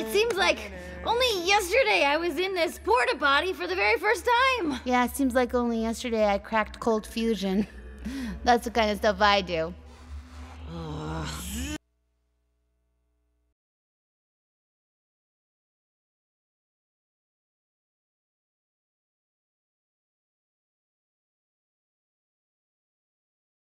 It seems like only yesterday I was in this porta potty for the very first time. Yeah, it seems like only yesterday I cracked cold fusion. That's the kind of stuff I do.